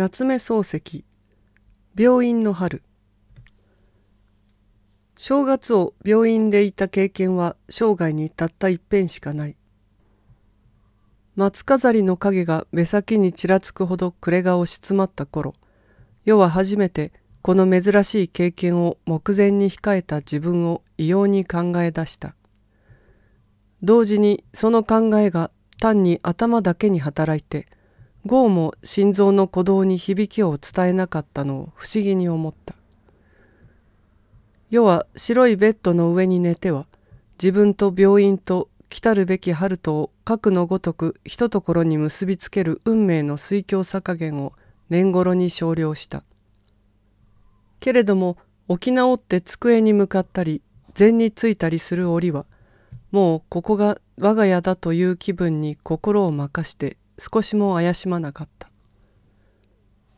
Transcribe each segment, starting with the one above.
夏目漱石。病院の春。正月を病院でいた経験は生涯にたった一遍しかない。松飾りの影が目先にちらつくほど暮れが押し詰まった頃世は初めてこの珍しい経験を目前に控えた自分を異様に考え出した。同時にその考えが単に頭だけに働いてゴーも心臓の鼓動に響きを伝えなかったのを不思議に思った世は白いベッドの上に寝ては自分と病院と来たるべき春とを核のごとくひとところに結びつける運命の水郷さ加減を年頃に少量した。けれども起き直って机に向かったり禅についたりする折はもうここが我が家だという気分に心を任して少しも怪しまなかった。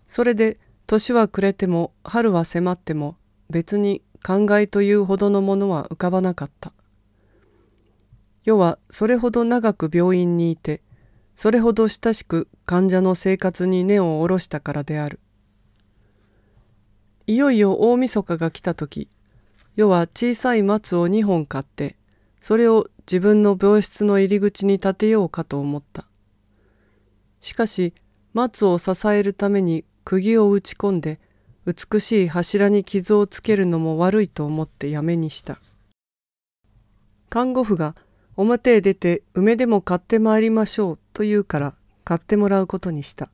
それで年は暮れても春は迫っても別に考えというほどのものは浮かばなかった。世はそれほど長く病院にいて、それほど親しく患者の生活に根を下ろしたからである。いよいよ大晦日が来た時、世は小さい松を2本買って、それを自分の病室の入り口に立てようかと思った。しかし、松を支えるために釘を打ち込んで、美しい柱に傷をつけるのも悪いと思ってやめにした。看護婦が表へ出て梅でも買ってまいりましょうと言うから買ってもらうことにした。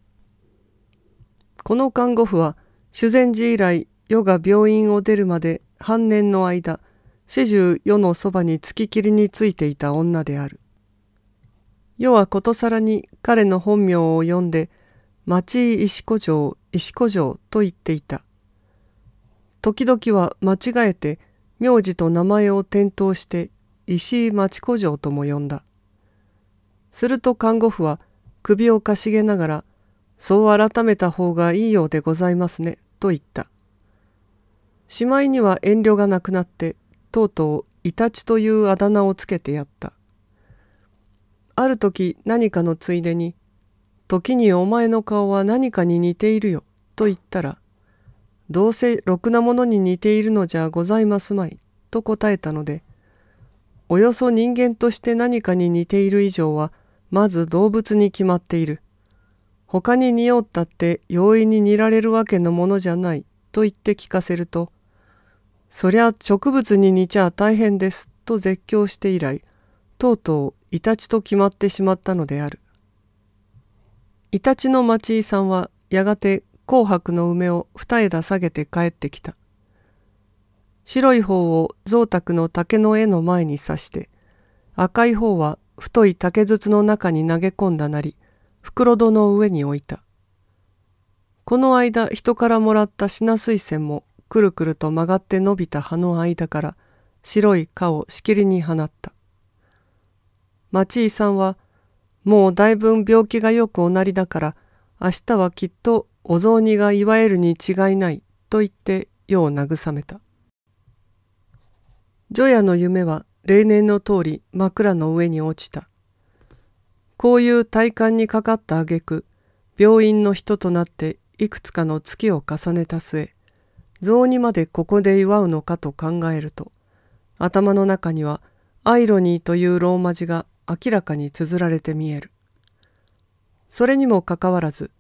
この看護婦は修善寺以来世が病院を出るまで半年の間始終世のそばにつききりについていた女である。世はことさらに彼の本名を呼んで町井石子城石子城と言っていた。時々は間違えて名字と名前を転倒して石井町子城とも呼んだ。すると看護婦は首をかしげながら「そう改めた方がいいようでございますね」と言った。しまいには遠慮がなくなってとうとうイタチというあだ名をつけてやった。ある時何かのついでに時にお前の顔は何かに似ているよ、と言ったら、どうせろくなものに似ているのじゃございますまい、と答えたので、およそ人間として何かに似ている以上は、まず動物に決まっている。他に似よったって容易に似られるわけのものじゃない、と言って聞かせると、そりゃ植物に似ちゃ大変です、と絶叫して以来、とうとうイタチと決まってしまったのである。イタチの町井さんはやがて紅白の梅を二枝下げて帰ってきた。白い方を蔵卓の竹の絵の前に刺して、赤い方は太い竹筒の中に投げ込んだなり、袋戸の上に置いた。この間人からもらった品水仙もくるくると曲がって伸びた葉の間から白い蚊をしきりに放った。町井さんはもうだいぶん病気がよくおなりだから明日はきっとお雑煮が祝えるに違いないと言って世を慰めた。除夜の夢は例年の通り枕の上に落ちた。こういう体感にかかった挙句病院の人となっていくつかの月を重ねた末雑煮までここで祝うのかと考えると頭の中にはアイロニーというローマ字が明らかに綴られて見える。それにもかかわらず、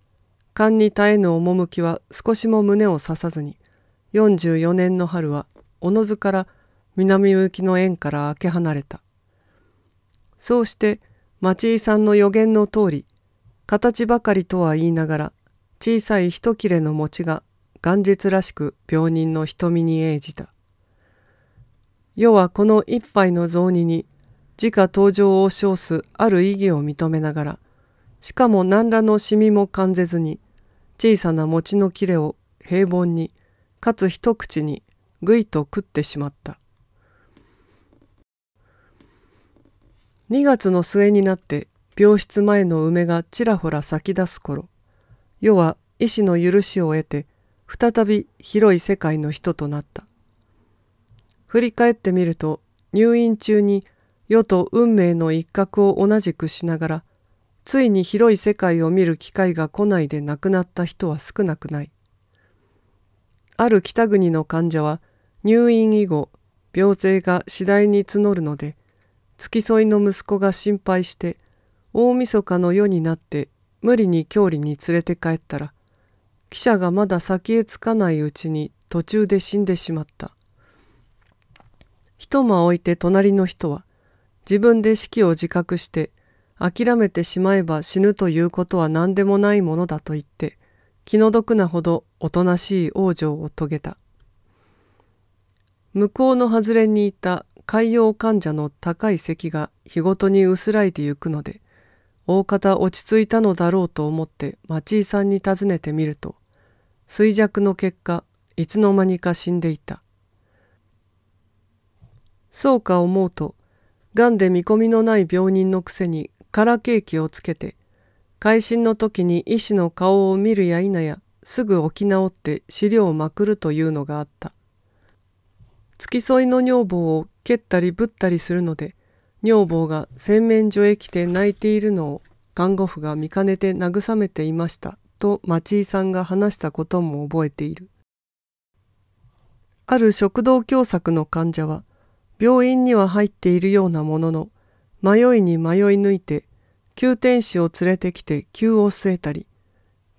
勘に絶えぬ趣は少しも胸を刺さずに、44年の春はおのずから南向きの縁から開け離れた。そうして町井さんの予言の通り、形ばかりとは言いながら、小さい一切れの餅が元日らしく病人の瞳に映じた。世はこの一杯の雑煮に自家登場を称すある意義を認めながら、しかも何らのシミも感じずに、小さな餅の切れを平凡に、かつ一口にぐいと食ってしまった。2月の末になって病室前の梅がちらほら咲き出す頃、世は医師の許しを得て、再び広い世界の人となった。振り返ってみると、入院中に世と運命の一角を同じくしながらついに広い世界を見る機会が来ないで亡くなった人は少なくない。ある北国の患者は入院以後病勢が次第に募るので付き添いの息子が心配して大晦日の夜になって無理に郷里に連れて帰ったら記者がまだ先へ着かないうちに途中で死んでしまった。一間置いて隣の人は自分で死期を自覚して諦めてしまえば死ぬということは何でもないものだと言って気の毒なほどおとなしい往生を遂げた。向こうの外れにいた海洋患者の高い席が日ごとに薄らいでゆくので大方落ち着いたのだろうと思って町井さんに尋ねてみると衰弱の結果いつの間にか死んでいたそうか思うとがんで見込みのない病人のくせに空ケーキをつけて会心の時に医師の顔を見るや否やすぐ起き直って資料をまくるというのがあった付き添いの女房を蹴ったりぶったりするので女房が洗面所へ来て泣いているのを看護婦が見かねて慰めていましたと町井さんが話したことも覚えている。ある食道狭窄の患者は病院には入っているようなものの迷いに迷い抜いて急天使を連れてきて急を据えたり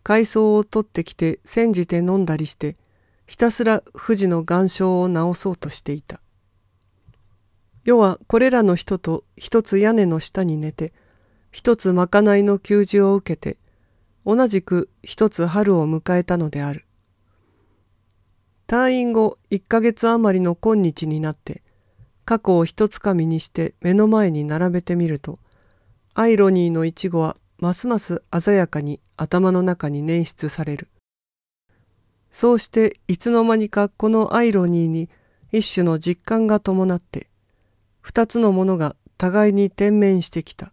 海藻を取ってきて煎じて飲んだりしてひたすら富士の岩礁を治そうとしていた。世はこれらの人と一つ屋根の下に寝て一つまかないの給仕を受けて同じく一つ春を迎えたのである。退院後一ヶ月余りの今日になって過去を一つかみにして目の前に並べてみるとアイロニーのイチゴはますます鮮やかに頭の中に捻出される。そうしていつの間にかこのアイロニーに一種の実感が伴って二つのものが互いに転面してきた。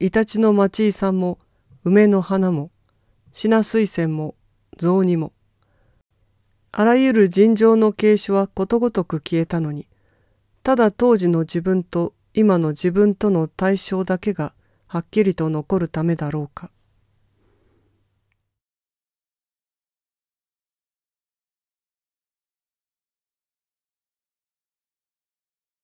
イタチの町井さんも梅の花もシナ水仙も雑煮もあらゆる尋常の形種はことごとく消えたのにただ当時の自分と今の自分との対象だけがはっきりと残るためだろうか。